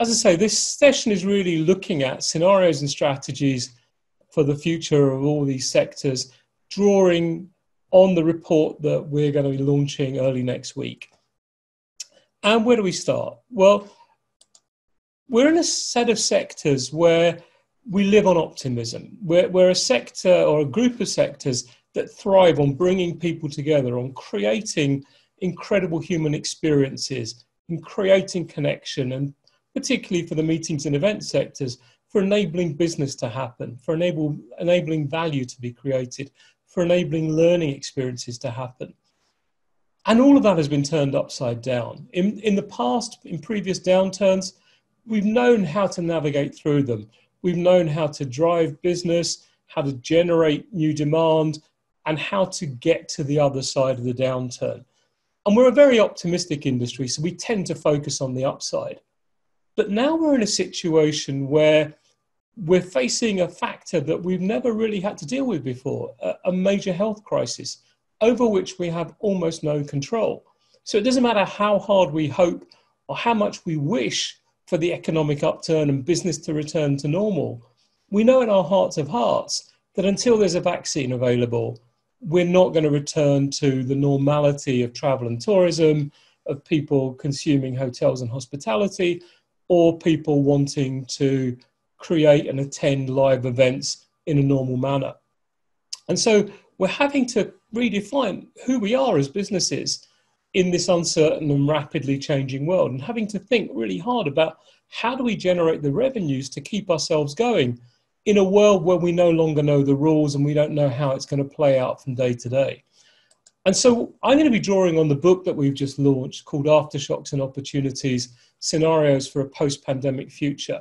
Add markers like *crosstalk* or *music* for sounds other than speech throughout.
as I say, this session is really looking at scenarios and strategies for the future of all these sectors, drawing on the report that we're going to be launching early next week. And where do we start? Well, we're in a set of sectors where we live on optimism. We're, we're a sector or a group of sectors that thrive on bringing people together, on creating incredible human experiences, in creating connection, and particularly for the meetings and event sectors, for enabling business to happen, for enable, enabling value to be created, for enabling learning experiences to happen. And all of that has been turned upside down. In, in the past, in previous downturns, we've known how to navigate through them. We've known how to drive business, how to generate new demand, and how to get to the other side of the downturn. And we're a very optimistic industry, so we tend to focus on the upside. But now we're in a situation where we're facing a factor that we've never really had to deal with before a, a major health crisis over which we have almost no control. So it doesn't matter how hard we hope or how much we wish for the economic upturn and business to return to normal. We know in our hearts of hearts that until there's a vaccine available, we're not going to return to the normality of travel and tourism, of people consuming hotels and hospitality, or people wanting to create and attend live events in a normal manner. And so we're having to redefine who we are as businesses in this uncertain and rapidly changing world and having to think really hard about how do we generate the revenues to keep ourselves going in a world where we no longer know the rules and we don't know how it's going to play out from day to day. And so I'm going to be drawing on the book that we've just launched called Aftershocks and Opportunities Scenarios for a Post Pandemic Future.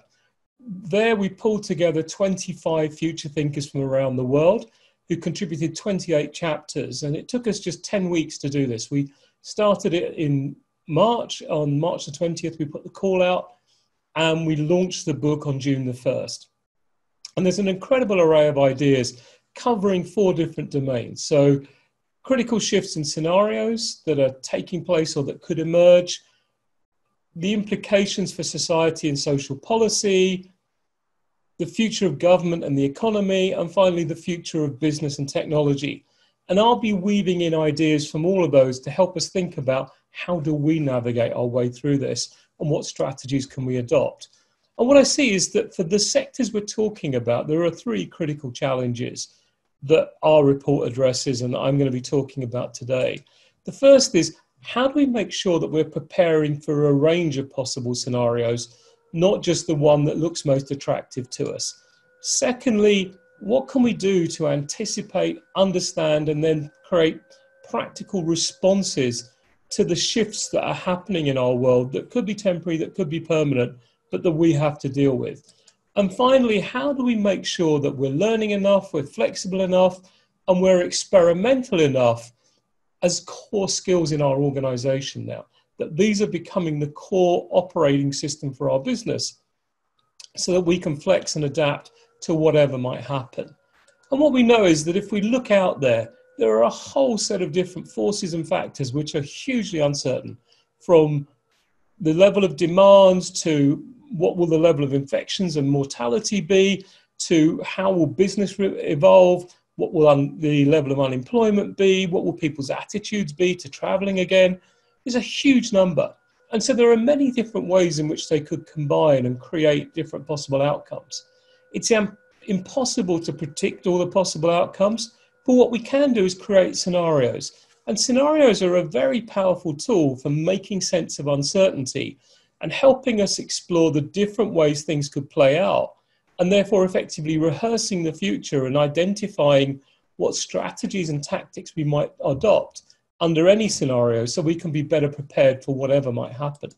There we pulled together 25 future thinkers from around the world who contributed 28 chapters. And it took us just 10 weeks to do this. We started it in March. On March the 20th, we put the call out and we launched the book on June the 1st. And there's an incredible array of ideas covering four different domains. So, critical shifts in scenarios that are taking place or that could emerge, the implications for society and social policy, the future of government and the economy, and finally, the future of business and technology. And I'll be weaving in ideas from all of those to help us think about how do we navigate our way through this and what strategies can we adopt. And what I see is that for the sectors we're talking about, there are three critical challenges that our report addresses and I'm going to be talking about today. The first is how do we make sure that we're preparing for a range of possible scenarios not just the one that looks most attractive to us. Secondly, what can we do to anticipate, understand, and then create practical responses to the shifts that are happening in our world that could be temporary, that could be permanent, but that we have to deal with? And finally, how do we make sure that we're learning enough, we're flexible enough, and we're experimental enough as core skills in our organization now? that these are becoming the core operating system for our business so that we can flex and adapt to whatever might happen. And what we know is that if we look out there, there are a whole set of different forces and factors which are hugely uncertain from the level of demand to what will the level of infections and mortality be to how will business evolve what will un- the level of unemployment be what will people's attitudes be to traveling again is a huge number. And so there are many different ways in which they could combine and create different possible outcomes. It's impossible to predict all the possible outcomes, but what we can do is create scenarios. And scenarios are a very powerful tool for making sense of uncertainty and helping us explore the different ways things could play out, and therefore effectively rehearsing the future and identifying what strategies and tactics we might adopt under any scenario so we can be better prepared for whatever might happen.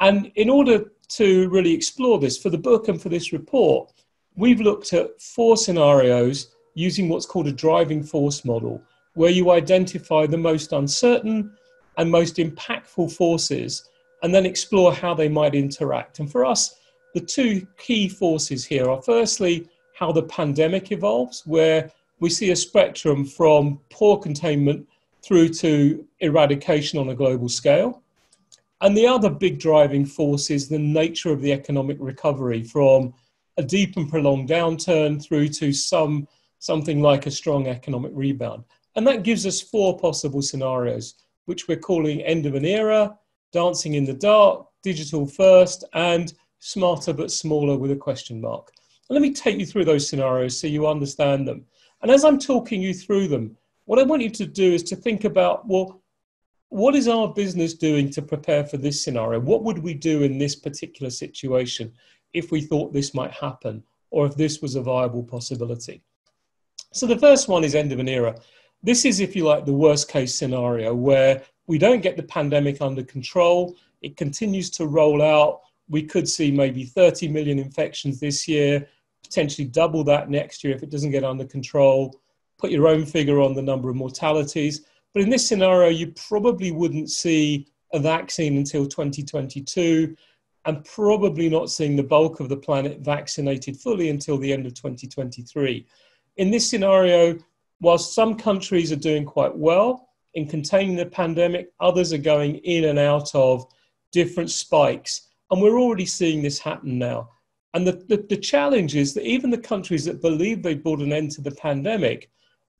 And in order to really explore this for the book and for this report, we've looked at four scenarios using what's called a driving force model, where you identify the most uncertain and most impactful forces and then explore how they might interact. And for us, the two key forces here are firstly, how the pandemic evolves, where we see a spectrum from poor containment through to eradication on a global scale. And the other big driving force is the nature of the economic recovery from a deep and prolonged downturn through to some something like a strong economic rebound. And that gives us four possible scenarios, which we're calling end of an era, dancing in the dark, digital first, and smarter but smaller with a question mark. And let me take you through those scenarios so you understand them. And as I'm talking you through them, what I want you to do is to think about well, what is our business doing to prepare for this scenario? What would we do in this particular situation if we thought this might happen or if this was a viable possibility? So the first one is end of an era. This is, if you like, the worst case scenario where we don't get the pandemic under control, it continues to roll out. We could see maybe 30 million infections this year, potentially double that next year if it doesn't get under control. Put your own figure on the number of mortalities. But in this scenario, you probably wouldn't see a vaccine until 2022 and probably not seeing the bulk of the planet vaccinated fully until the end of 2023. In this scenario, whilst some countries are doing quite well in containing the pandemic, others are going in and out of different spikes. And we're already seeing this happen now. And the, the, the challenge is that even the countries that believe they've brought an end to the pandemic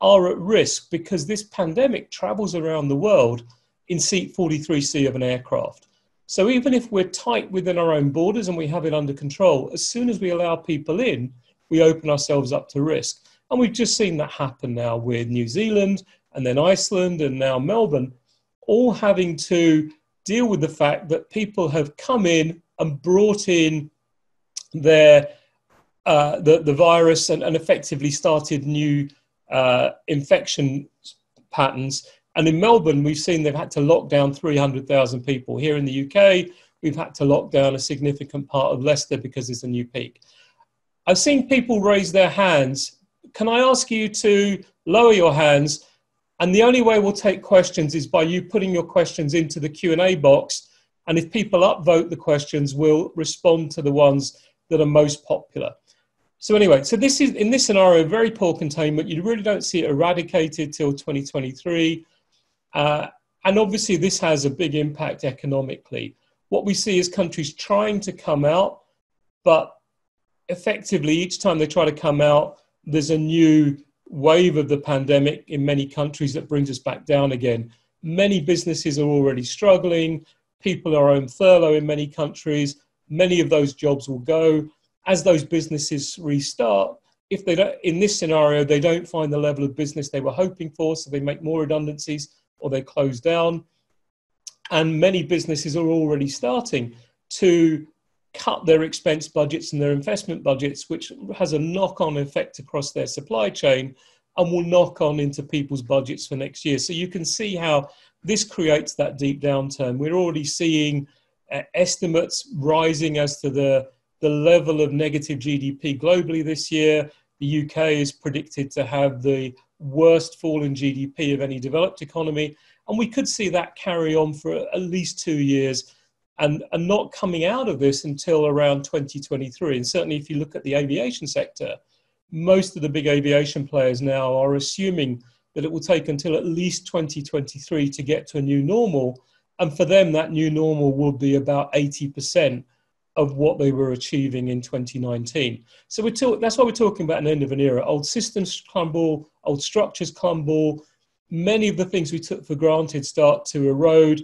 are at risk because this pandemic travels around the world in seat 43C of an aircraft. So even if we're tight within our own borders and we have it under control, as soon as we allow people in, we open ourselves up to risk. And we've just seen that happen now with New Zealand and then Iceland and now Melbourne, all having to deal with the fact that people have come in and brought in their uh, the, the virus and, and effectively started new uh, infection patterns. And in Melbourne, we've seen they've had to lock down 300,000 people. Here in the UK, we've had to lock down a significant part of Leicester because it's a new peak. I've seen people raise their hands. Can I ask you to lower your hands? And the only way we'll take questions is by you putting your questions into the Q&A box. And if people upvote the questions, we'll respond to the ones that are most popular. So anyway, so this is in this scenario very poor containment. You really don't see it eradicated till 2023, uh, and obviously this has a big impact economically. What we see is countries trying to come out, but effectively each time they try to come out, there's a new wave of the pandemic in many countries that brings us back down again. Many businesses are already struggling. People are on furlough in many countries. Many of those jobs will go as those businesses restart, if they don't, in this scenario, they don't find the level of business they were hoping for, so they make more redundancies or they close down. And many businesses are already starting to cut their expense budgets and their investment budgets, which has a knock on effect across their supply chain and will knock on into people's budgets for next year. So you can see how this creates that deep downturn. We're already seeing uh, estimates rising as to the the level of negative GDP globally this year. The UK is predicted to have the worst fall in GDP of any developed economy. And we could see that carry on for at least two years and, and not coming out of this until around 2023. And certainly, if you look at the aviation sector, most of the big aviation players now are assuming that it will take until at least 2023 to get to a new normal. And for them, that new normal will be about 80% of what they were achieving in 2019. So we're talk- that's why we're talking about an end of an era. Old systems crumble, old structures crumble. Many of the things we took for granted start to erode.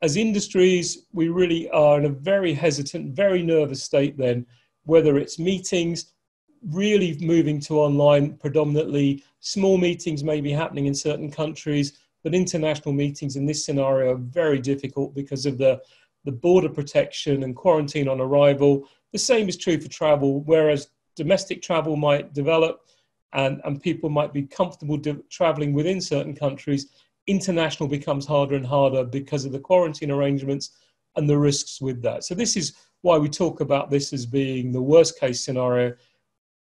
As industries, we really are in a very hesitant, very nervous state then, whether it's meetings, really moving to online predominantly. Small meetings may be happening in certain countries, but international meetings in this scenario are very difficult because of the the border protection and quarantine on arrival. The same is true for travel, whereas domestic travel might develop and, and people might be comfortable traveling within certain countries. International becomes harder and harder because of the quarantine arrangements and the risks with that. So, this is why we talk about this as being the worst case scenario.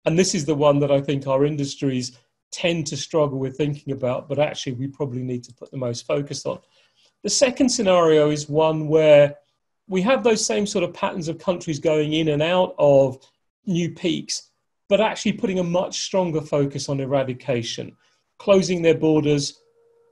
And this is the one that I think our industries tend to struggle with thinking about, but actually we probably need to put the most focus on. The second scenario is one where we have those same sort of patterns of countries going in and out of new peaks, but actually putting a much stronger focus on eradication, closing their borders,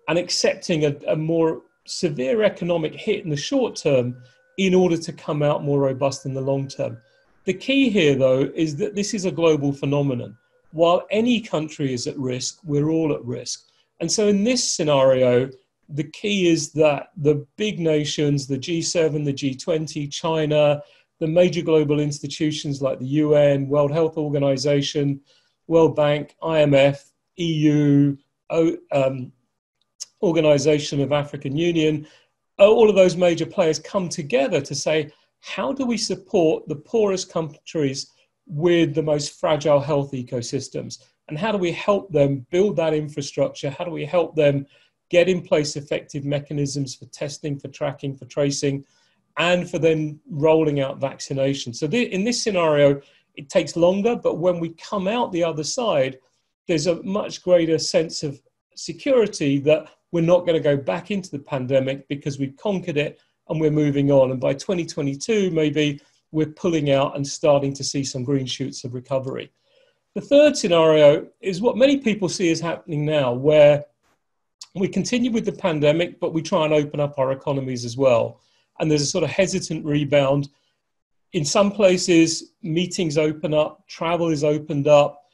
and accepting a, a more severe economic hit in the short term in order to come out more robust in the long term. The key here, though, is that this is a global phenomenon. While any country is at risk, we're all at risk. And so, in this scenario, the key is that the big nations, the G7, the G20, China, the major global institutions like the UN, World Health Organization, World Bank, IMF, EU, um, Organization of African Union, uh, all of those major players come together to say, how do we support the poorest countries with the most fragile health ecosystems? And how do we help them build that infrastructure? How do we help them get in place effective mechanisms for testing, for tracking, for tracing, and for then rolling out vaccination? So, in this scenario, it takes longer, but when we come out the other side, there's a much greater sense of security that we're not going to go back into the pandemic because we've conquered it and we're moving on. And by 2022, maybe we're pulling out and starting to see some green shoots of recovery. The third scenario is what many people see is happening now, where we continue with the pandemic, but we try and open up our economies as well. And there's a sort of hesitant rebound. In some places, meetings open up, travel is opened up,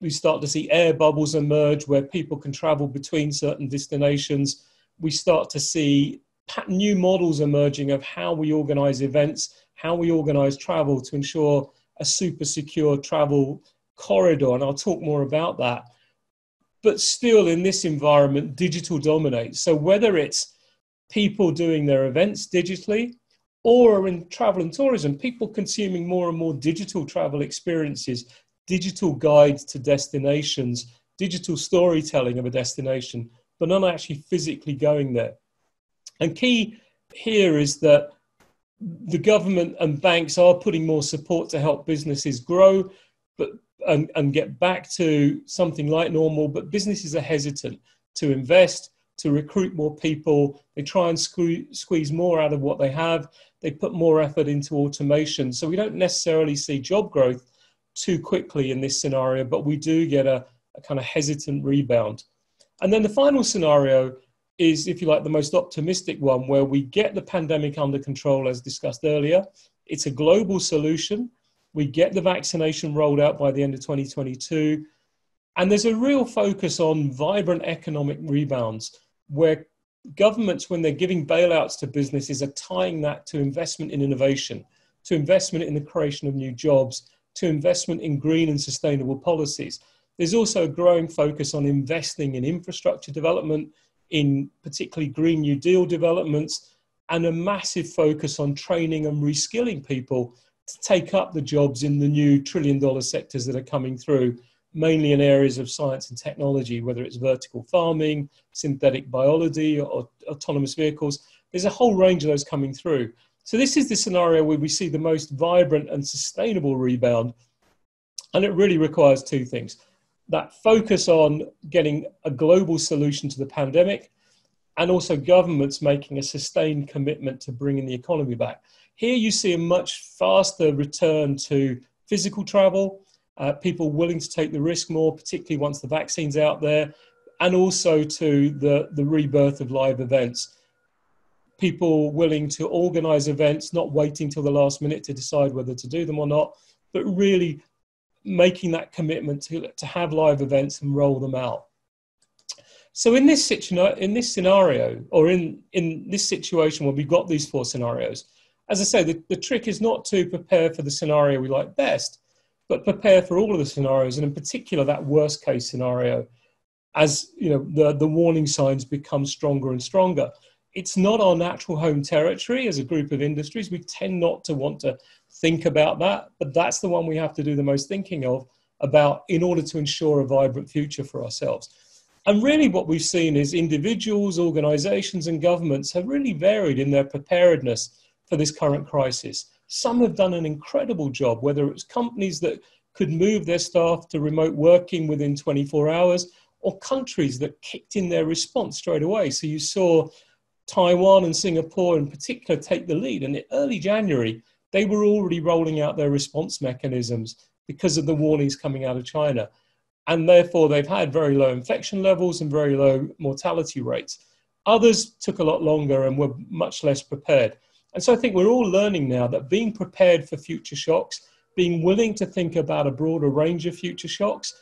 we start to see air bubbles emerge where people can travel between certain destinations. We start to see new models emerging of how we organize events, how we organize travel to ensure a super secure travel corridor. And I'll talk more about that. But still, in this environment, digital dominates. So whether it's people doing their events digitally or in travel and tourism, people consuming more and more digital travel experiences digital guides to destinations, digital storytelling of a destination, but not actually physically going there. And key here is that the government and banks are putting more support to help businesses grow but and, and get back to something like normal but businesses are hesitant to invest to recruit more people. They try and squeeze more out of what they have. They put more effort into automation. So we don't necessarily see job growth too quickly in this scenario, but we do get a, a kind of hesitant rebound. And then the final scenario is, if you like, the most optimistic one, where we get the pandemic under control, as discussed earlier. It's a global solution. We get the vaccination rolled out by the end of 2022. And there's a real focus on vibrant economic rebounds where governments, when they're giving bailouts to businesses, are tying that to investment in innovation, to investment in the creation of new jobs, to investment in green and sustainable policies. There's also a growing focus on investing in infrastructure development, in particularly Green New Deal developments, and a massive focus on training and reskilling people to take up the jobs in the new trillion dollar sectors that are coming through, mainly in areas of science and technology, whether it's vertical farming, synthetic biology, or autonomous vehicles. There's a whole range of those coming through. So this is the scenario where we see the most vibrant and sustainable rebound. And it really requires two things. That focus on getting a global solution to the pandemic and also governments making a sustained commitment to bringing the economy back. Here you see a much faster return to physical travel, uh, people willing to take the risk more, particularly once the vaccine's out there, and also to the, the rebirth of live events people willing to organize events, not waiting till the last minute to decide whether to do them or not, but really making that commitment to, to have live events and roll them out. So in this, situ- in this scenario, or in, in this situation where we've got these four scenarios, as I say, the, the trick is not to prepare for the scenario we like best, but prepare for all of the scenarios, and in particular that worst case scenario, as you know the, the warning signs become stronger and stronger it's not our natural home territory as a group of industries. We tend not to want to think about that, but that's the one we have to do the most thinking of about in order to ensure a vibrant future for ourselves. And really, what we've seen is individuals, organizations, and governments have really varied in their preparedness for this current crisis. Some have done an incredible job, whether it's companies that could move their staff to remote working within 24 hours, or countries that kicked in their response straight away. So you saw Taiwan and Singapore in particular take the lead. And in early January, they were already rolling out their response mechanisms because of the warnings coming out of China. And therefore, they've had very low infection levels and very low mortality rates. Others took a lot longer and were much less prepared. And so I think we're all learning now that being prepared for future shocks, being willing to think about a broader range of future shocks,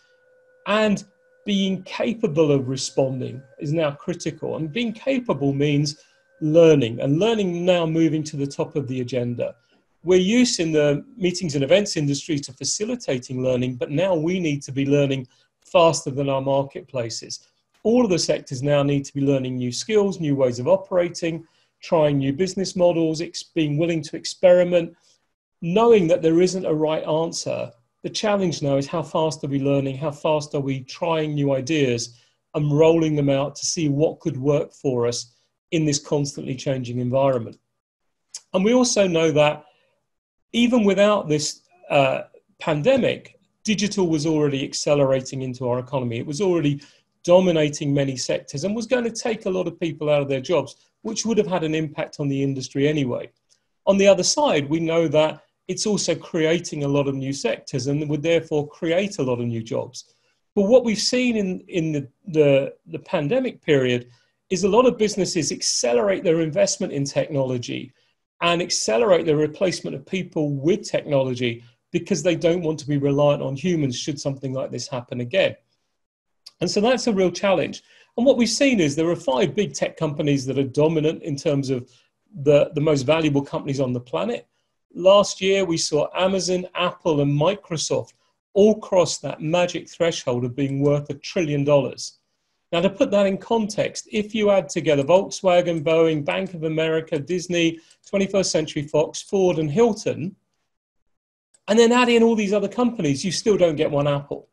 and being capable of responding is now critical. And being capable means learning, and learning now moving to the top of the agenda. We're used in the meetings and events industry to facilitating learning, but now we need to be learning faster than our marketplaces. All of the sectors now need to be learning new skills, new ways of operating, trying new business models, being willing to experiment, knowing that there isn't a right answer the challenge now is how fast are we learning? How fast are we trying new ideas and rolling them out to see what could work for us in this constantly changing environment? And we also know that even without this uh, pandemic, digital was already accelerating into our economy. It was already dominating many sectors and was going to take a lot of people out of their jobs, which would have had an impact on the industry anyway. On the other side, we know that it's also creating a lot of new sectors and would therefore create a lot of new jobs. But what we've seen in, in the, the, the pandemic period is a lot of businesses accelerate their investment in technology and accelerate the replacement of people with technology because they don't want to be reliant on humans should something like this happen again. And so that's a real challenge. And what we've seen is there are five big tech companies that are dominant in terms of the, the most valuable companies on the planet. Last year, we saw Amazon, Apple, and Microsoft all cross that magic threshold of being worth a trillion dollars. Now, to put that in context, if you add together Volkswagen, Boeing, Bank of America, Disney, 21st Century Fox, Ford, and Hilton, and then add in all these other companies, you still don't get one Apple.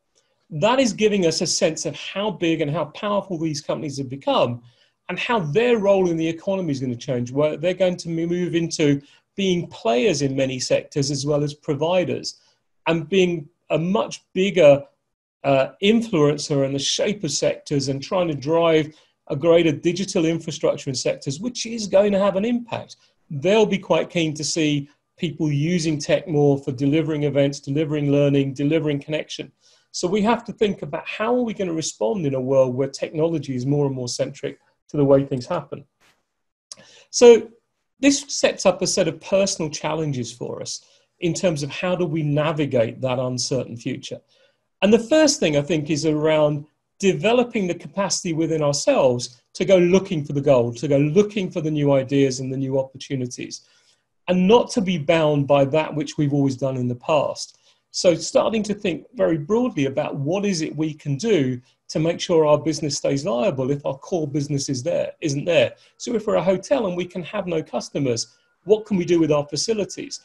That is giving us a sense of how big and how powerful these companies have become and how their role in the economy is going to change, where they're going to move into being players in many sectors as well as providers and being a much bigger uh, influencer in the shape of sectors and trying to drive a greater digital infrastructure in sectors, which is going to have an impact. They'll be quite keen to see people using tech more for delivering events, delivering learning, delivering connection. So we have to think about how are we going to respond in a world where technology is more and more centric to the way things happen. So this sets up a set of personal challenges for us in terms of how do we navigate that uncertain future. And the first thing I think is around developing the capacity within ourselves to go looking for the gold, to go looking for the new ideas and the new opportunities, and not to be bound by that which we've always done in the past. So, starting to think very broadly about what is it we can do to make sure our business stays viable if our core business is there, isn't there. So if we're a hotel and we can have no customers, what can we do with our facilities?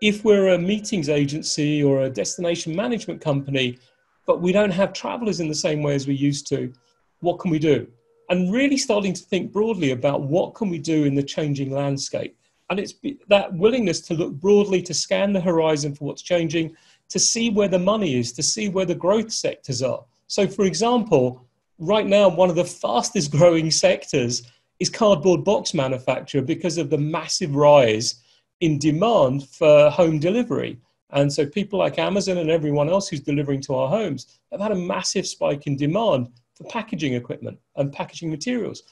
If we're a meetings agency or a destination management company, but we don't have travelers in the same way as we used to, what can we do? And really starting to think broadly about what can we do in the changing landscape. And it's that willingness to look broadly, to scan the horizon for what's changing, to see where the money is, to see where the growth sectors are so, for example, right now, one of the fastest growing sectors is cardboard box manufacture because of the massive rise in demand for home delivery. And so, people like Amazon and everyone else who's delivering to our homes have had a massive spike in demand for packaging equipment and packaging materials.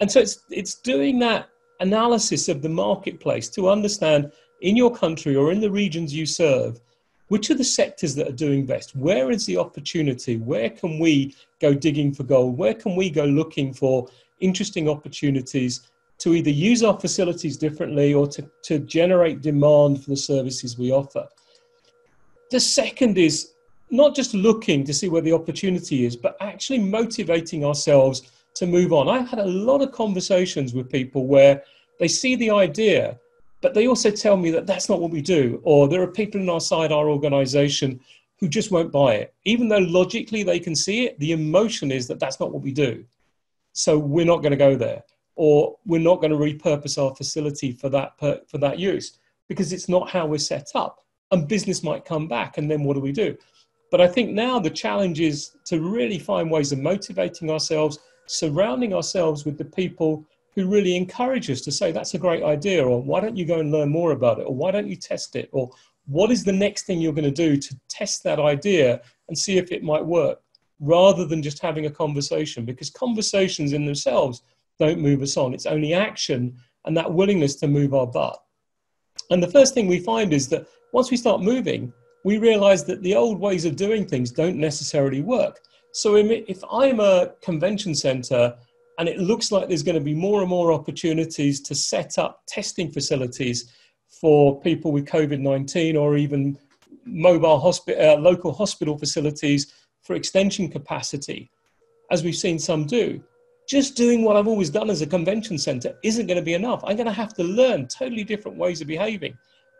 And so, it's, it's doing that analysis of the marketplace to understand in your country or in the regions you serve which are the sectors that are doing best? Where is the opportunity? Where can we go digging for gold? Where can we go looking for interesting opportunities to either use our facilities differently or to, to generate demand for the services we offer? The second is not just looking to see where the opportunity is, but actually motivating ourselves to move on. I've had a lot of conversations with people where they see the idea, but they also tell me that that's not what we do, or there are people in our side, our organization, who just won't buy it. Even though logically they can see it, the emotion is that that's not what we do. So we're not going to go there, or we're not going to repurpose our facility for that, for that use because it's not how we're set up. And business might come back, and then what do we do? But I think now the challenge is to really find ways of motivating ourselves, surrounding ourselves with the people who really encourage us to say, that's a great idea, or why don't you go and learn more about it, or why don't you test it, or what is the next thing you're going to do to test that idea and see if it might work, rather than just having a conversation, because conversations in themselves don't move us on. It's only action and that willingness to move our butt. And the first thing we find is that once we start moving, we realize that the old ways of doing things don't necessarily work. So if I'm a convention center and it looks like there's going to be more and more opportunities to set up testing facilities for people with COVID 19 or even mobile hospital, uh, local hospital facilities for extension capacity, as we've seen some do. Just doing what I've always done as a convention center isn't going to be enough. I'm going to have to learn totally different ways of behaving.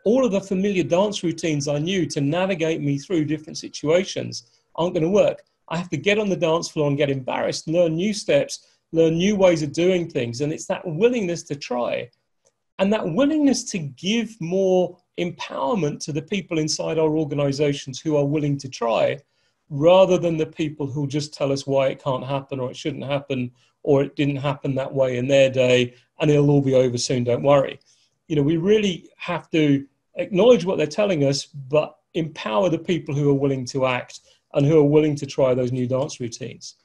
All of the familiar dance routines I knew to navigate me through different situations aren't going to work. I have to get on the dance floor and get embarrassed, learn new steps, learn new ways of doing things. And it's that willingness to try and that willingness to give more empowerment to the people inside our organizations who are willing to try rather than the people who just tell us why it can't happen or it shouldn't happen or it didn't happen that way in their day and it'll all be over soon don't worry you know we really have to acknowledge what they're telling us but empower the people who are willing to act and who are willing to try those new dance routines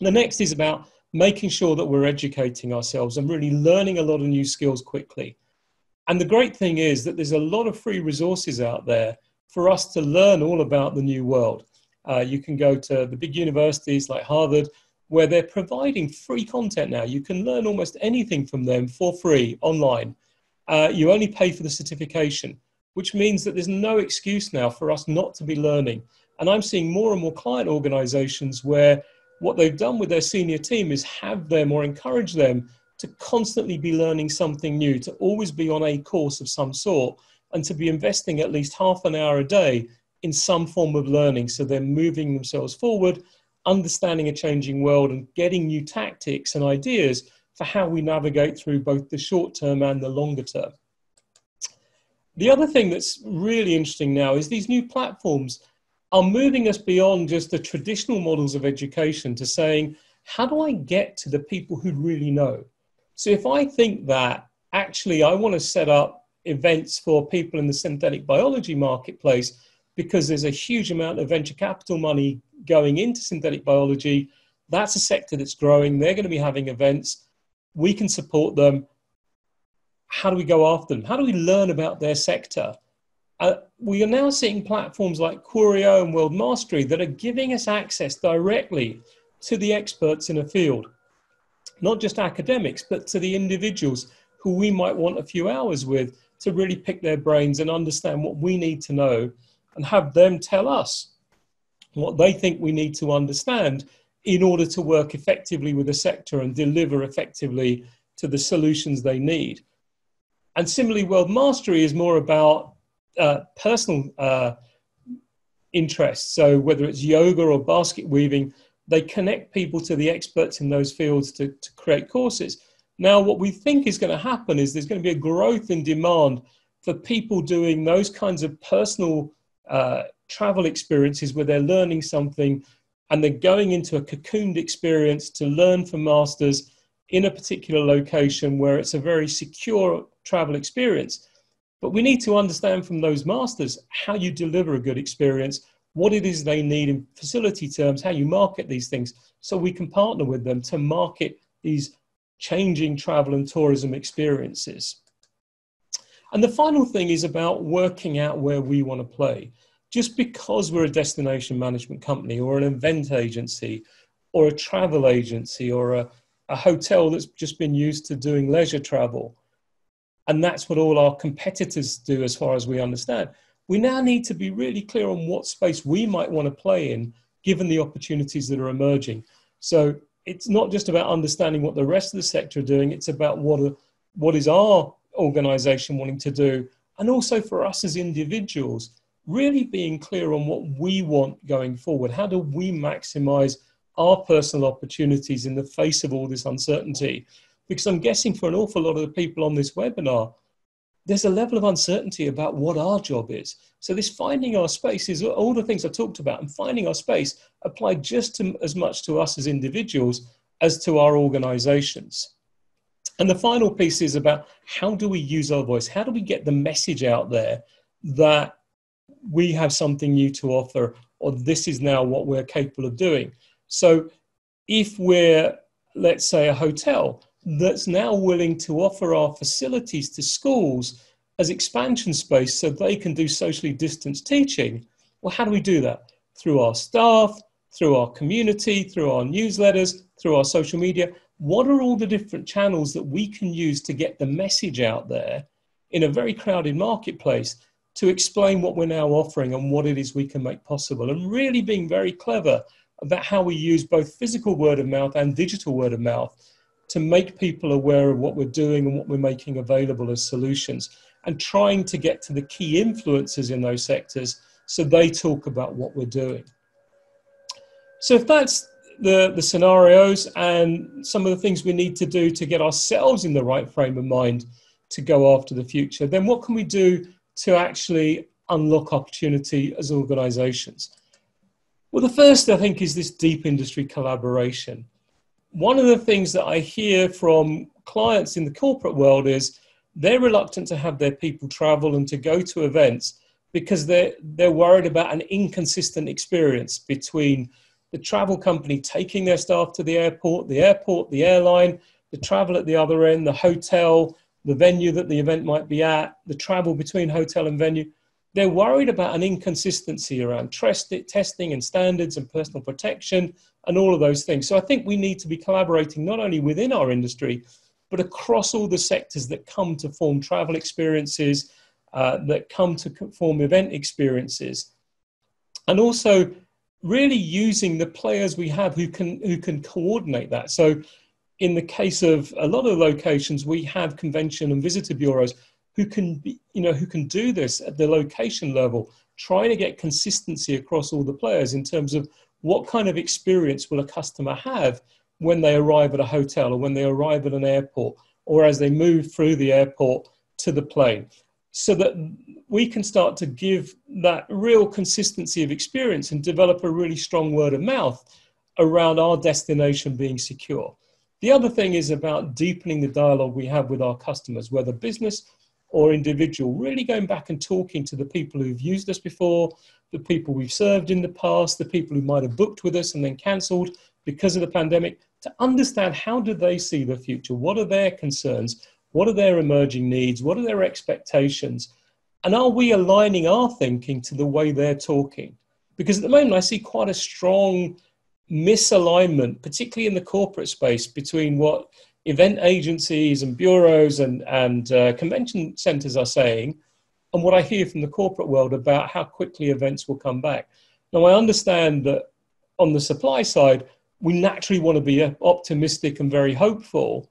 the next is about making sure that we're educating ourselves and really learning a lot of new skills quickly and the great thing is that there's a lot of free resources out there for us to learn all about the new world. Uh, you can go to the big universities like Harvard, where they're providing free content now. You can learn almost anything from them for free online. Uh, you only pay for the certification, which means that there's no excuse now for us not to be learning. And I'm seeing more and more client organizations where what they've done with their senior team is have them or encourage them to constantly be learning something new, to always be on a course of some sort, and to be investing at least half an hour a day in some form of learning. So they're moving themselves forward, understanding a changing world, and getting new tactics and ideas for how we navigate through both the short term and the longer term. The other thing that's really interesting now is these new platforms are moving us beyond just the traditional models of education to saying, how do I get to the people who really know? So if I think that actually I want to set up events for people in the synthetic biology marketplace because there's a huge amount of venture capital money going into synthetic biology, that's a sector that's growing. They're going to be having events. We can support them. How do we go after them? How do we learn about their sector? Uh, we are now seeing platforms like Querio and World Mastery that are giving us access directly to the experts in a field not just academics, but to the individuals who we might want a few hours with to really pick their brains and understand what we need to know and have them tell us what they think we need to understand in order to work effectively with the sector and deliver effectively to the solutions they need. And similarly, World Mastery is more about uh, personal uh, interests. So whether it's yoga or basket weaving, they connect people to the experts in those fields to, to create courses. Now, what we think is going to happen is there's going to be a growth in demand for people doing those kinds of personal uh, travel experiences where they're learning something and they're going into a cocooned experience to learn from masters in a particular location where it's a very secure travel experience. But we need to understand from those masters how you deliver a good experience what it is they need in facility terms, how you market these things, so we can partner with them to market these changing travel and tourism experiences. And the final thing is about working out where we want to play. Just because we're a destination management company or an event agency or a travel agency or a, a hotel that's just been used to doing leisure travel, and that's what all our competitors do as far as we understand we now need to be really clear on what space we might want to play in given the opportunities that are emerging. So it's not just about understanding what the rest of the sector are doing, it's about what, are, what is our organization wanting to do. And also for us as individuals, really being clear on what we want going forward. How do we maximize our personal opportunities in the face of all this uncertainty? Because I'm guessing for an awful lot of the people on this webinar, there's a level of uncertainty about what our job is. So this finding our space is all the things I talked about, and finding our space apply just to, as much to us as individuals as to our organizations. And the final piece is about how do we use our voice? How do we get the message out there that we have something new to offer, or this is now what we're capable of doing? So if we're let's say, a hotel that's now willing to offer our facilities to schools as expansion space so they can do socially distanced teaching. Well, how do we do that? Through our staff, through our community, through our newsletters, through our social media. What are all the different channels that we can use to get the message out there in a very crowded marketplace to explain what we're now offering and what it is we can make possible? And really being very clever about how we use both physical word of mouth and digital word of mouth to make people aware of what we're doing and what we're making available as solutions and trying to get to the key influencers in those sectors so they talk about what we're doing. So if that's the, the scenarios and some of the things we need to do to get ourselves in the right frame of mind to go after the future, then what can we do to actually unlock opportunity as organizations? Well, the first, I think, is this deep industry collaboration. One of the things that I hear from clients in the corporate world is they're reluctant to have their people travel and to go to events because they're, they're worried about an inconsistent experience between the travel company taking their staff to the airport, the airport, the airline, the travel at the other end, the hotel, the venue that the event might be at, the travel between hotel and venue. They're worried about an inconsistency around testing and standards and personal protection and all of those things. So I think we need to be collaborating not only within our industry, but across all the sectors that come to form travel experiences, uh, that come to form event experiences. And also really using the players we have who can who can coordinate that. So in the case of a lot of locations, we have convention and visitor bureaus who can be, you know, who can do this at the location level, trying to get consistency across all the players in terms of what kind of experience will a customer have when they arrive at a hotel or when they arrive at an airport or as they move through the airport to the plane so that we can start to give that real consistency of experience and develop a really strong word of mouth around our destination being secure. The other thing is about deepening the dialogue we have with our customers, whether business or individual, really going back and talking to the people who've used us before, the people we've served in the past, the people who might have booked with us and then cancelled because of the pandemic, to understand how do they see the future? What are their concerns? What are their emerging needs? What are their expectations? And are we aligning our thinking to the way they're talking? Because at the moment, I see quite a strong misalignment, particularly in the corporate space, between what event agencies and bureaus and, and uh, convention centers are saying and what I hear from the corporate world about how quickly events will come back. Now, I understand that on the supply side, we naturally want to be optimistic and very hopeful.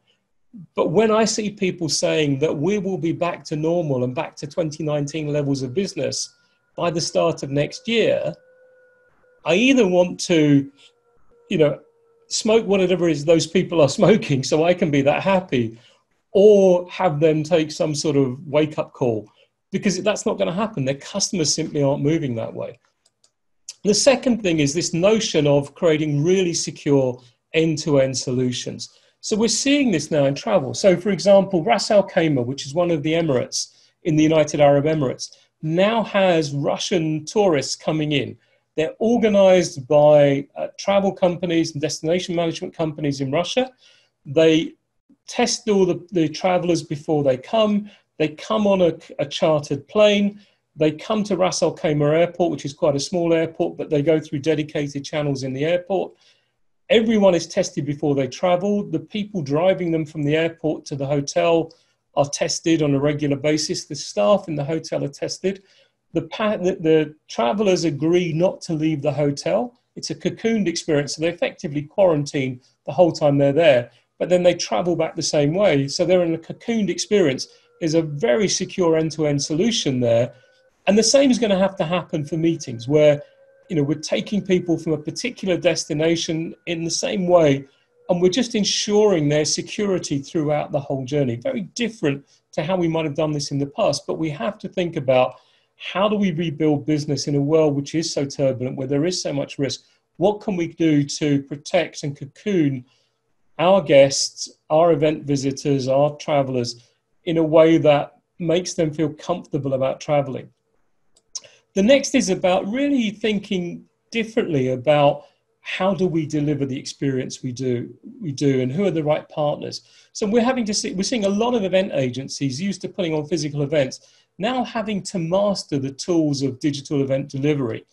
But when I see people saying that we will be back to normal and back to 2019 levels of business by the start of next year, I either want to, you know, smoke whatever is those people are *laughs* smoking so I can be that happy, or have them take some sort of wake up call because that's not going to happen. Their customers simply aren't moving that way. The second thing is this notion of creating really secure end to end solutions. So we're seeing this now in travel. So, for example, Ras Al Khaimah, which is one of the Emirates in the United Arab Emirates, now has Russian tourists coming in. They're organized by uh, travel companies and destination management companies in Russia. They test all the, the travelers before they come. They come on a, a chartered plane. They come to Ras Al Khaimah Airport, which is quite a small airport, but they go through dedicated channels in the airport. Everyone is tested before they travel. The people driving them from the airport to the hotel are tested on a regular basis. The staff in the hotel are tested. The, the, the travelers agree not to leave the hotel. It's a cocooned experience, so they effectively quarantine the whole time they're there, but then they travel back the same way. So they're in a cocooned experience. There's a very secure end to end solution there. And the same is going to have to happen for meetings where you know, we're taking people from a particular destination in the same way, and we're just ensuring their security throughout the whole journey. Very different to how we might have done this in the past, but we have to think about how do we rebuild business in a world which is so turbulent, where there is so much risk? What can we do to protect and cocoon our guests, our event visitors, our travelers in a way that makes them feel comfortable about traveling? The next is about really thinking differently about how do we deliver the experience we do we do and who are the right partners so we're having to see we're seeing a lot of event agencies used to putting on physical events now having to master the tools of digital event delivery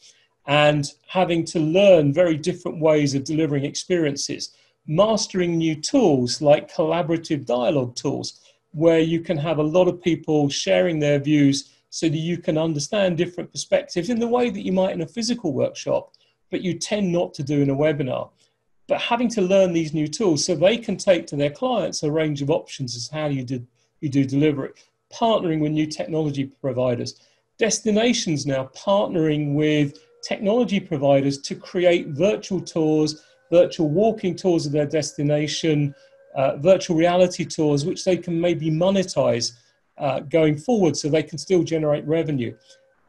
and having to learn very different ways of delivering experiences mastering new tools like collaborative dialogue tools where you can have a lot of people sharing their views so that you can understand different perspectives in the way that you might in a physical workshop but you tend not to do in a webinar. But having to learn these new tools so they can take to their clients a range of options as how you do, you do deliver it. Partnering with new technology providers. Destinations now partnering with technology providers to create virtual tours, virtual walking tours of their destination, uh, virtual reality tours, which they can maybe monetize uh, going forward so they can still generate revenue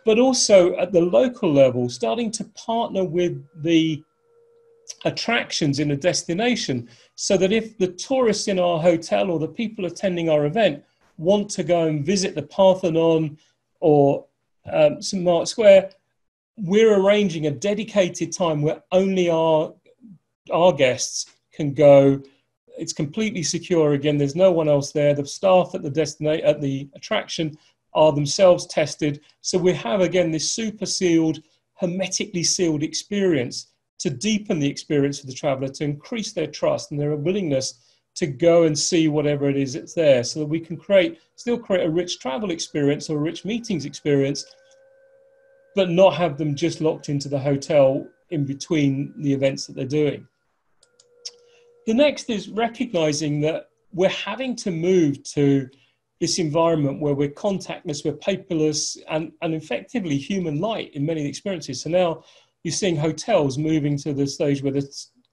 but also at the local level, starting to partner with the attractions in a destination so that if the tourists in our hotel or the people attending our event want to go and visit the Parthenon or um, St. Mark's Square, we're arranging a dedicated time where only our our guests can go. It's completely secure. Again, there's no one else there. The staff at the destination at the attraction are themselves tested. So we have again this super sealed, hermetically sealed experience to deepen the experience for the traveler, to increase their trust and their willingness to go and see whatever it is that's there, so that we can create still create a rich travel experience or a rich meetings experience, but not have them just locked into the hotel in between the events that they're doing. The next is recognizing that we're having to move to this environment where we're contactless, we're paperless, and, and effectively human light in many experiences. So now you're seeing hotels moving to the stage where the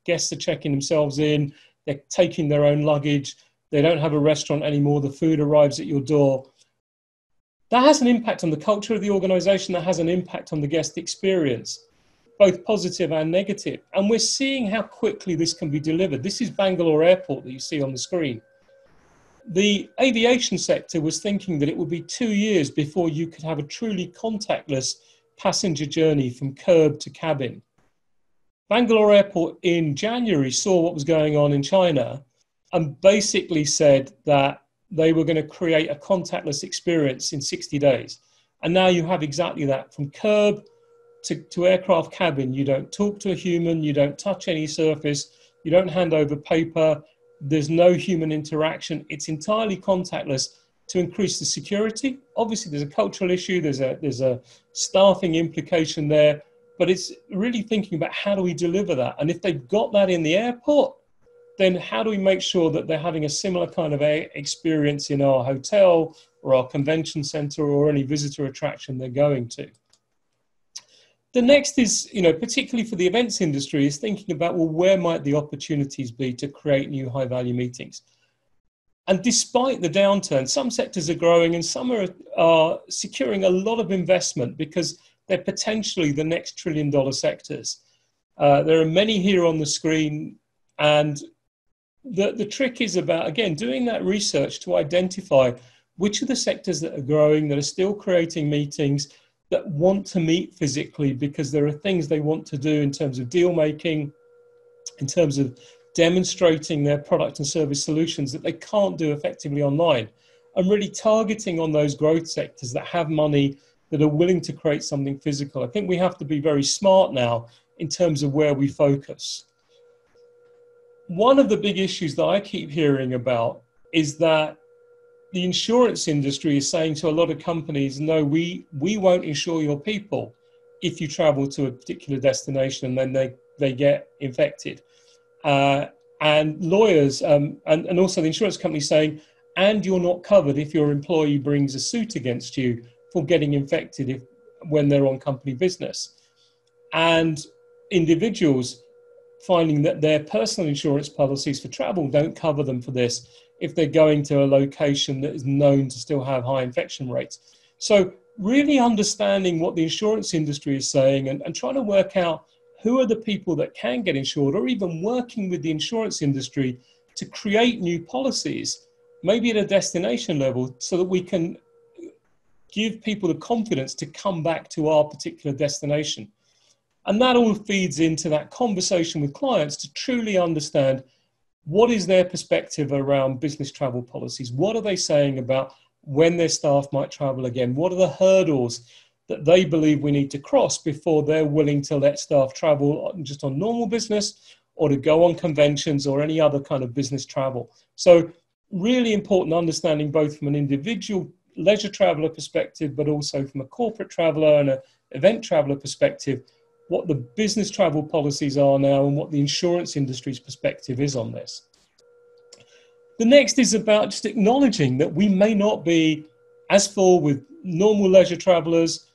guests are checking themselves in, they're taking their own luggage, they don't have a restaurant anymore, the food arrives at your door. That has an impact on the culture of the organization, that has an impact on the guest experience, both positive and negative. And we're seeing how quickly this can be delivered. This is Bangalore Airport that you see on the screen the aviation sector was thinking that it would be two years before you could have a truly contactless passenger journey from curb to cabin. Bangalore Airport in January saw what was going on in China and basically said that they were going to create a contactless experience in 60 days. And now you have exactly that from curb to, to aircraft cabin. You don't talk to a human, you don't touch any surface, you don't hand over paper, there's no human interaction. It's entirely contactless to increase the security. Obviously, there's a cultural issue, there's a, there's a staffing implication there, but it's really thinking about how do we deliver that? And if they've got that in the airport, then how do we make sure that they're having a similar kind of a experience in our hotel or our convention center or any visitor attraction they're going to? The next is, you know, particularly for the events industry, is thinking about, well, where might the opportunities be to create new high value meetings? And despite the downturn, some sectors are growing and some are, are securing a lot of investment because they're potentially the next trillion dollar sectors. Uh, there are many here on the screen, and the, the trick is about, again, doing that research to identify which are the sectors that are growing, that are still creating meetings, that want to meet physically because there are things they want to do in terms of deal making, in terms of demonstrating their product and service solutions that they can't do effectively online. And really targeting on those growth sectors that have money that are willing to create something physical. I think we have to be very smart now in terms of where we focus. One of the big issues that I keep hearing about is that the insurance industry is saying to a lot of companies, no, we, we won't insure your people if you travel to a particular destination and then they, they get infected. Uh, and lawyers um, and, and also the insurance company saying, and you're not covered if your employee brings a suit against you getting infected if, when they're on company business. And individuals finding that their personal insurance policies for travel don't cover them for this if they're going to a location that is known to still have high infection rates. So, really understanding what the insurance industry is saying and, and trying to work out who are the people that can get insured, or even working with the insurance industry to create new policies, maybe at a destination level, so that we can give people the confidence to come back to our particular destination. And that all feeds into that conversation with clients to truly understand what is their perspective around business travel policies? What are they saying about when their staff might travel again? What are the hurdles that they believe we need to cross before they're willing to let staff travel just on normal business or to go on conventions or any other kind of business travel? So, really important understanding both from an individual leisure traveler perspective, but also from a corporate traveler and an event traveler perspective, what the business travel policies are now and what the insurance industry's perspective is on this. The next is about just acknowledging that we may not be as full with normal leisure travelers,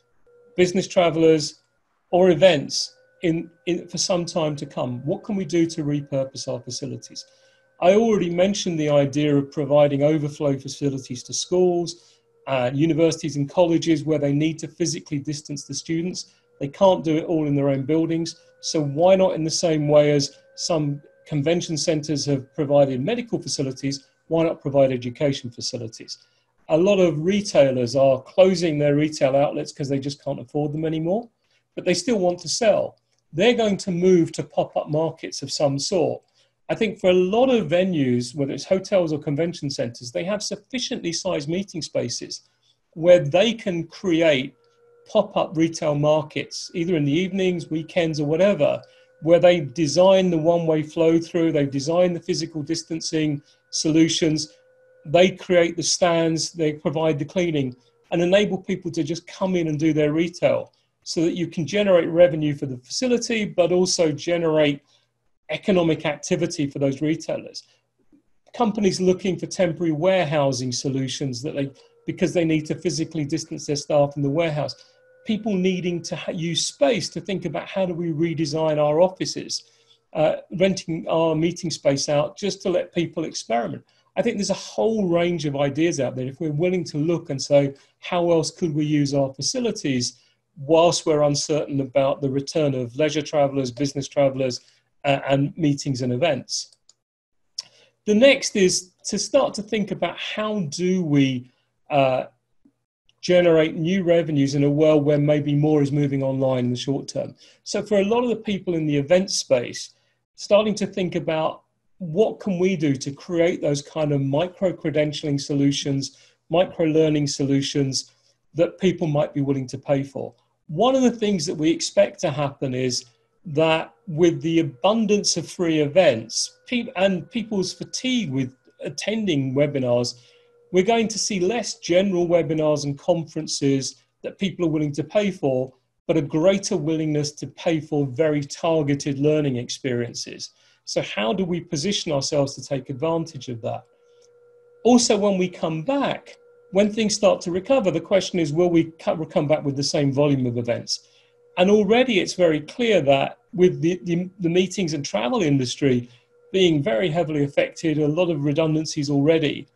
business travelers, or events in, in, for some time to come. What can we do to repurpose our facilities? I already mentioned the idea of providing overflow facilities to schools, uh, universities, and colleges where they need to physically distance the students. They can't do it all in their own buildings. So, why not, in the same way as some convention centres have provided medical facilities, why not provide education facilities? A lot of retailers are closing their retail outlets because they just can't afford them anymore, but they still want to sell. They're going to move to pop up markets of some sort. I think for a lot of venues, whether it's hotels or convention centres, they have sufficiently sized meeting spaces where they can create pop up retail markets, either in the evenings, weekends, or whatever, where they design the one way flow through, they design the physical distancing solutions, they create the stands, they provide the cleaning, and enable people to just come in and do their retail so that you can generate revenue for the facility, but also generate economic activity for those retailers. Companies looking for temporary warehousing solutions that they because they need to physically distance their staff in the warehouse. People needing to use space to think about how do we redesign our offices, uh, renting our meeting space out just to let people experiment. I think there's a whole range of ideas out there. If we're willing to look and say, how else could we use our facilities whilst we're uncertain about the return of leisure travelers, business travelers, and meetings and events? The next is to start to think about how do we uh, generate new revenues in a world where maybe more is moving online in the short term. So for a lot of the people in the event space, starting to think about what can we do to create those kind of micro credentialing solutions, micro learning solutions that people might be willing to pay for. One of the things that we expect to happen is that with the abundance of free events and people's fatigue with attending webinars, we're going to see less general webinars and conferences that people are willing to pay for, but a greater willingness to pay for very targeted learning experiences. So, how do we position ourselves to take advantage of that? Also, when we come back, when things start to recover, the question is will we come back with the same volume of events? And already it's very clear that with the, the, the meetings and travel industry being very heavily affected, a lot of redundancies already,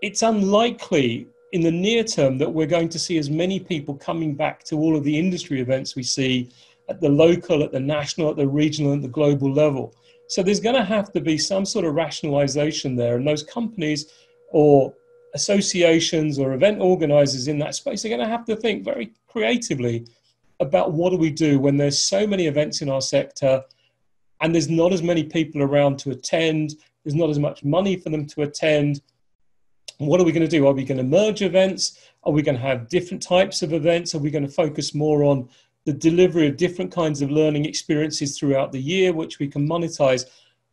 it's unlikely in the near term that we're going to see as many people coming back to all of the industry events we see at the local, at the national, at the regional, and the global level. So there's going to have to be some sort of rationalization there, and those companies or associations or event organizers in that space are going to have to think very creatively about what do we do when there's so many events in our sector and there's not as many people around to attend, there's not as much money for them to attend what are we going to do? Are we going to merge events? Are we going to have different types of events? Are we going to focus more on the delivery of different kinds of learning experiences throughout the year, which we can monetize?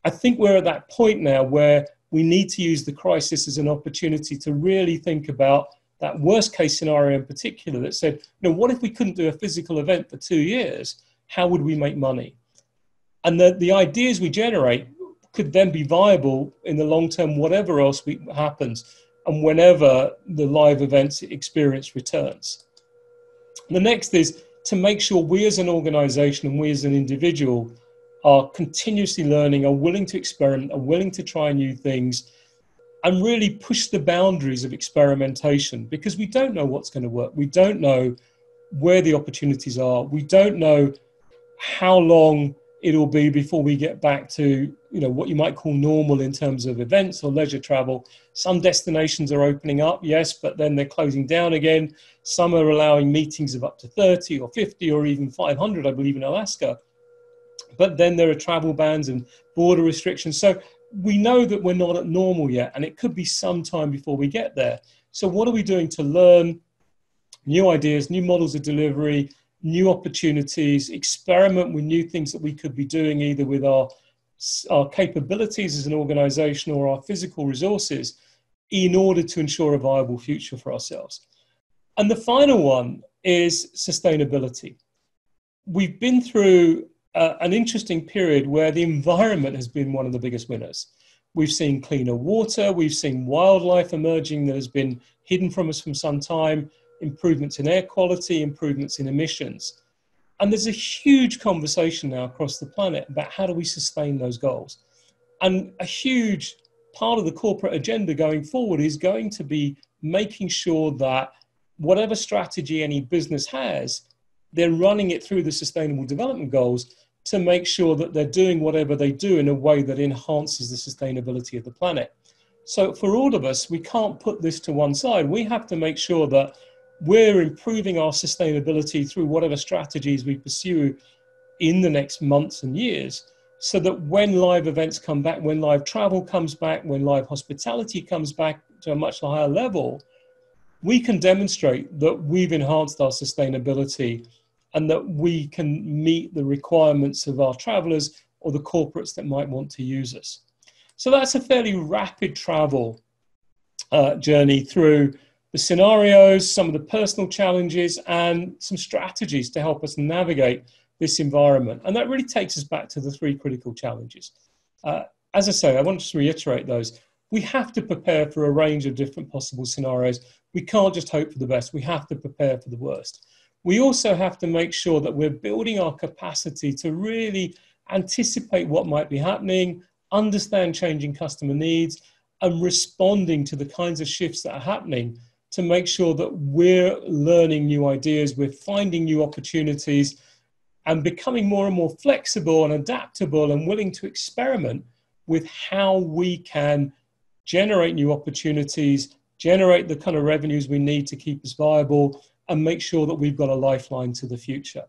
I think we're at that point now where we need to use the crisis as an opportunity to really think about that worst case scenario in particular that said, you know, what if we couldn't do a physical event for two years? How would we make money? And the, the ideas we generate could then be viable in the long term, whatever else we, happens and whenever the live events experience returns. The next is to make sure we as an organization and we as an individual are continuously learning, are willing to experiment, are willing to try new things, and really push the boundaries of experimentation because we don't know what's going to work. We don't know where the opportunities are. We don't know how long it'll be before we get back to you know what you might call normal in terms of events or leisure travel some destinations are opening up yes but then they're closing down again some are allowing meetings of up to 30 or 50 or even 500 i believe in alaska but then there are travel bans and border restrictions so we know that we're not at normal yet and it could be some time before we get there so what are we doing to learn new ideas new models of delivery new opportunities, experiment with new things that we could be doing either with our, our capabilities as an organization or our physical resources in order to ensure a viable future for ourselves. And the final one is sustainability. We've been through uh, an interesting period where the environment has been one of the biggest winners. We've seen cleaner water, we've seen wildlife emerging that has been hidden from us for some time improvements in air quality, improvements in emissions. And there's a huge conversation now across the planet about how do we sustain those goals. And a huge part of the corporate agenda going forward is going to be making sure that whatever strategy any business has, they're running it through the sustainable development goals to make sure that they're doing whatever they do in a way that enhances the sustainability of the planet. So, for all of us, we can't put this to one side. We have to make sure that we're improving our sustainability through whatever strategies we pursue in the next months and years so that when live events come back, when live travel comes back, when live hospitality comes back to a much higher level, we can demonstrate that we've enhanced our sustainability and that we can meet the requirements of our travelers or the corporates that might want to use us. So that's a fairly rapid travel uh, journey through the scenarios, some of the personal challenges, and some strategies to help us navigate this environment. And that really takes us back to the three critical challenges. Uh, as I say, I want to reiterate those. We have to prepare for a range of different possible scenarios. We can't just hope for the best, we have to prepare for the worst. We also have to make sure that we're building our capacity to really anticipate what might be happening, understand changing customer needs, and responding to the kinds of shifts that are happening to make sure that we're learning new ideas, we're finding new opportunities, and becoming more and more flexible and adaptable and willing to experiment with how we can generate new opportunities, generate the kind of revenues we need to keep us viable, and make sure that we've got a lifeline to the future.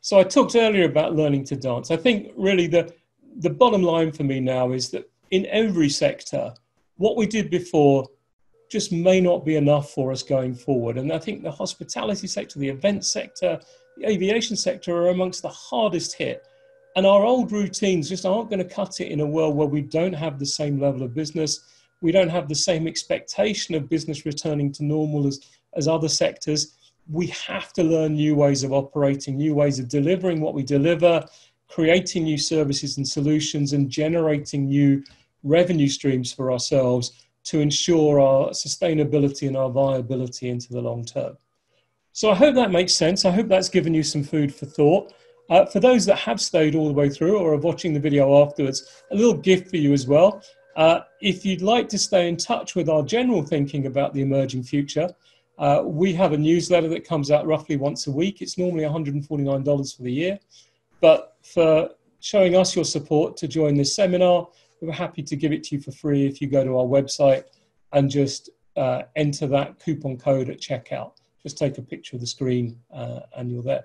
So I talked earlier about learning to dance. I think really the, the bottom line for me now is that in every sector, what we did before just may not be enough for us going forward. And I think the hospitality sector, the event sector, the aviation sector are amongst the hardest hit. And our old routines just aren't going to cut it in a world where we don't have the same level of business. We don't have the same expectation of business returning to normal as, as other sectors. We have to learn new ways of operating, new ways of delivering what we deliver, creating new services and solutions, and generating new revenue streams for ourselves to ensure our sustainability and our viability into the long term. So I hope that makes sense. I hope that's given you some food for thought. Uh, for those that have stayed all the way through or are watching the video afterwards, a little gift for you as well. Uh, if you'd like to stay in touch with our general thinking about the emerging future, uh, we have a newsletter that comes out roughly once a week. It's normally $149 for the year. But for showing us your support to join this seminar, we're happy to give it to you for free if you go to our website and just uh, enter that coupon code at checkout. Just take a picture of the screen uh, and you're there.